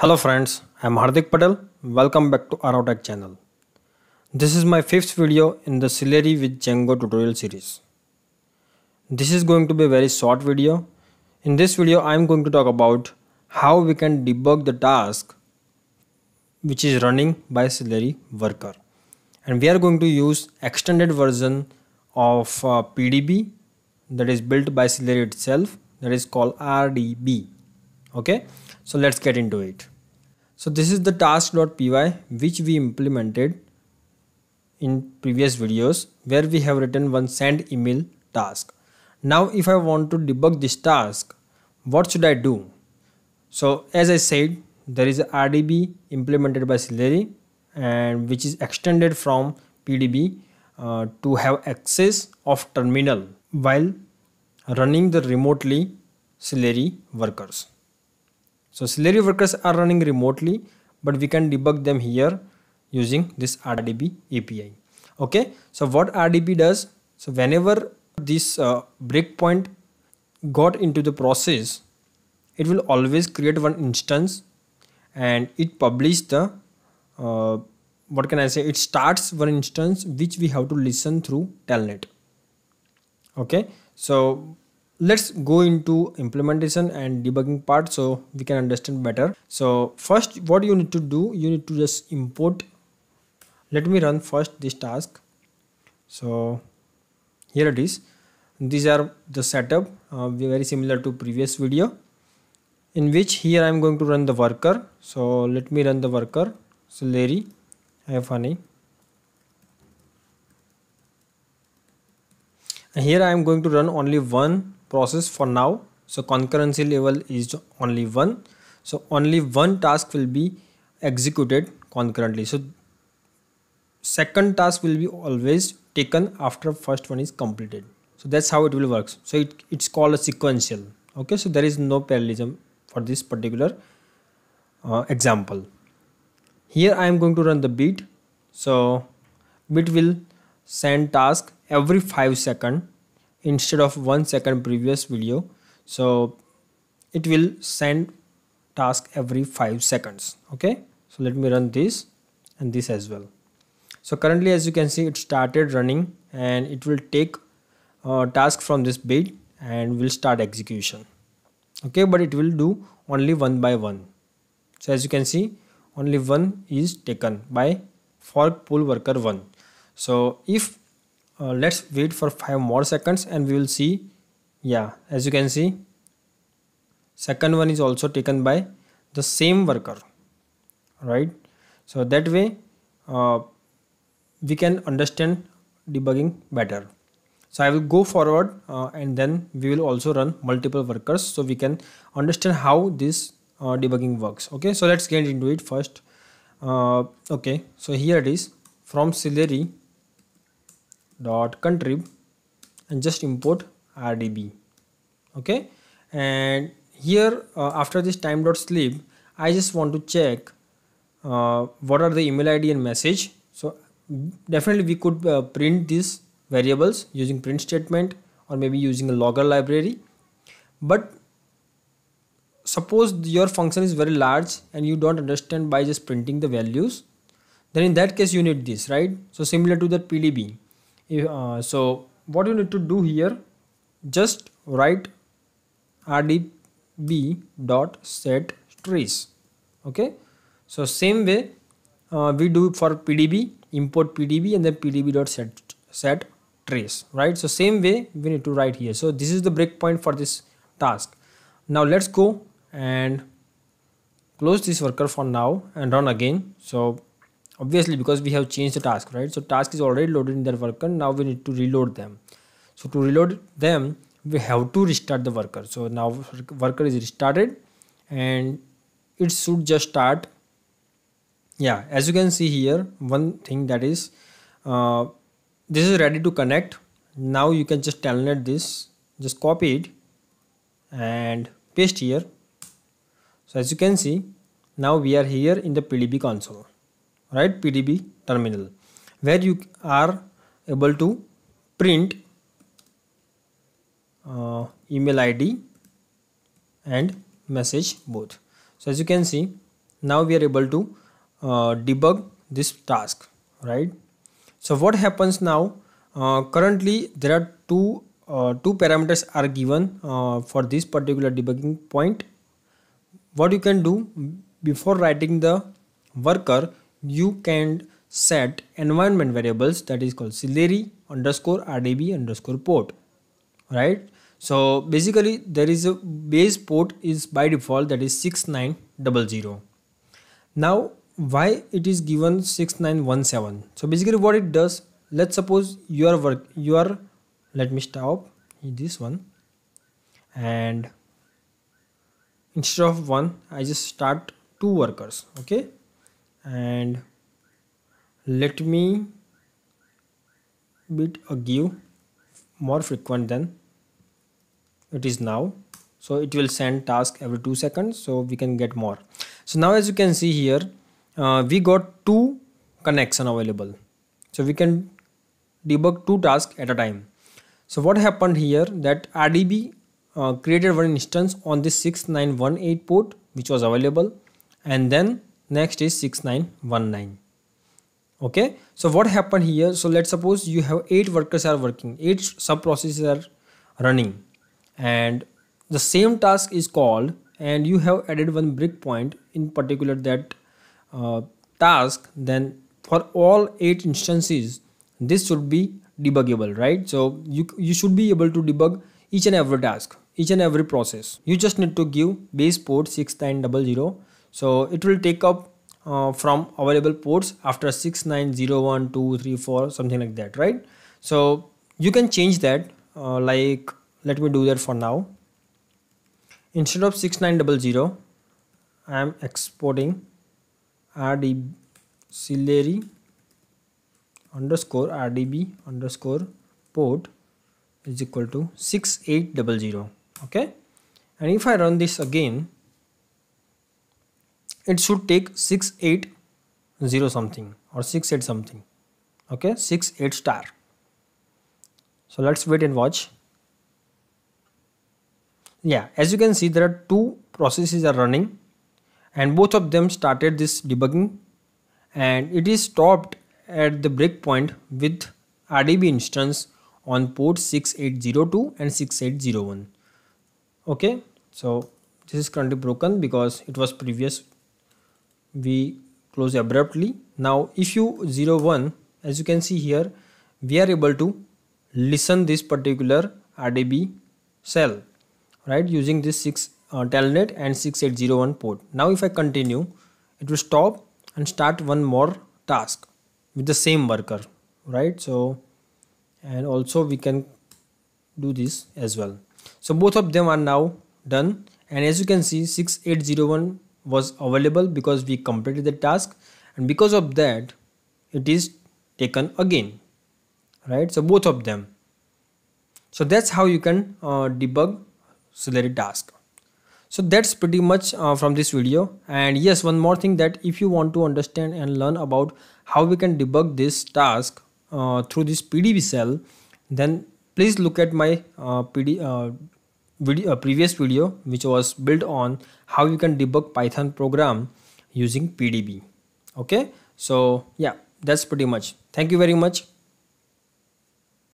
Hello friends, I am Hardik Patel. Welcome back to Aarav Tech channel. This is my fifth video in the Celery with Django tutorial series. This is going to be a very short video. In this video, I am going to talk about how we can debug the task which is running by Celery worker. And we are going to use extended version of uh, PDB that is built by Celery itself that is called RDB. Okay so let's get into it. So this is the task.py which we implemented in previous videos where we have written one send email task. Now if i want to debug this task what should i do? So as i said there is a rdb implemented by celery and which is extended from pdb uh, to have access of terminal while running the remotely celery workers so Celery workers are running remotely, but we can debug them here using this RDB API. Okay, so what RDB does, so whenever this uh, breakpoint got into the process, it will always create one instance and it publish the, uh, what can I say, it starts one instance which we have to listen through telnet. Okay, so let's go into implementation and debugging part so we can understand better. So first what you need to do you need to just import. Let me run first this task. So here it is. These are the setup uh, very similar to previous video in which here i am going to run the worker. So let me run the worker. So larry have funny here i am going to run only one process for now. So concurrency level is only one. So only one task will be executed concurrently. So second task will be always taken after first one is completed. So that's how it will work. So it, it's called a sequential. Okay? So there is no parallelism for this particular uh, example. Here i am going to run the beat. So beat will send task every 5 second instead of one second previous video. So it will send task every five seconds okay? So let me run this and this as well. So currently as you can see it started running and it will take a task from this beat and will start execution okay? But it will do only one by one. So as you can see only one is taken by fork pool worker one. So if uh, let's wait for five more seconds and we will see. Yeah as you can see second one is also taken by the same worker right? So that way uh, we can understand debugging better. So i will go forward uh, and then we will also run multiple workers so we can understand how this uh, debugging works. Okay so let's get into it first. Uh, okay so here it is. From celery dot contrib and just import rdb okay? And here uh, after this time dot sleep i just want to check uh, what are the email id and message. So definitely we could uh, print these variables using print statement or maybe using a logger library. But suppose your function is very large and you don't understand by just printing the values then in that case you need this right? So similar to that pdb uh, so what you need to do here just write rdb dot set trace okay? So same way uh, we do for pdb import pdb and then pdb dot set set trace right? So same way we need to write here. So this is the breakpoint for this task. Now let's go and close this worker for now and run again. So obviously because we have changed the task right? So task is already loaded in that worker. Now we need to reload them. So to reload them we have to restart the worker. So now worker is restarted and it should just start. Yeah as you can see here one thing that is uh, this is ready to connect. Now you can just telnet this. Just copy it and paste here. So as you can see now we are here in the pdb console right pdb terminal where you are able to print uh, email id and message both. So as you can see now we are able to uh, debug this task right? So what happens now uh, currently there are two uh, two parameters are given uh, for this particular debugging point. What you can do before writing the worker you can set environment variables that is called celery underscore rdb underscore port right? So basically there is a base port is by default that is 6900 now why it is given 6917 so basically what it does let's suppose you are work you are let me stop this one. And instead of one I just start two workers okay and let me bit a give more frequent than it is now. So it will send task every two seconds so we can get more. So now as you can see here uh, we got two connection available. So we can debug two tasks at a time. So what happened here that rdb uh, created one instance on this 6918 port which was available and then next is 6919 okay? So what happened here? So let's suppose you have eight workers are working eight sub processes are running and the same task is called and you have added one breakpoint in particular that uh, task then for all eight instances this should be debuggable right? So you you should be able to debug each and every task each and every process. You just need to give base port 6900 so it will take up uh, from available ports after 6901 2 3 4 something like that right? So you can change that uh, like let me do that for now. Instead of 6900 I am exporting rdb celery underscore rdb underscore port is equal to 6800 okay? And if I run this again it should take 680 something or 6 8 something. Okay? 6 8 star. So let's wait and watch. Yeah as you can see there are two processes are running and both of them started this debugging and it is stopped at the breakpoint with RDB instance on port 6802 and 6801 okay? So this is currently broken because it was previous we close abruptly. Now if you 0 01 as you can see here we are able to listen this particular RDB cell right using this 6 uh, telnet and 6801 port. Now if I continue it will stop and start one more task with the same worker right? So and also we can do this as well. So both of them are now done. And as you can see 6801 was available because we completed the task. And because of that it is taken again right? So both of them. So that's how you can uh, debug celery task. So that's pretty much uh, from this video. And yes one more thing that if you want to understand and learn about how we can debug this task uh, through this pdb cell then please look at my uh, PD, uh, video, uh, previous video which was built on how you can debug python program using pdb okay? So yeah that's pretty much. Thank you very much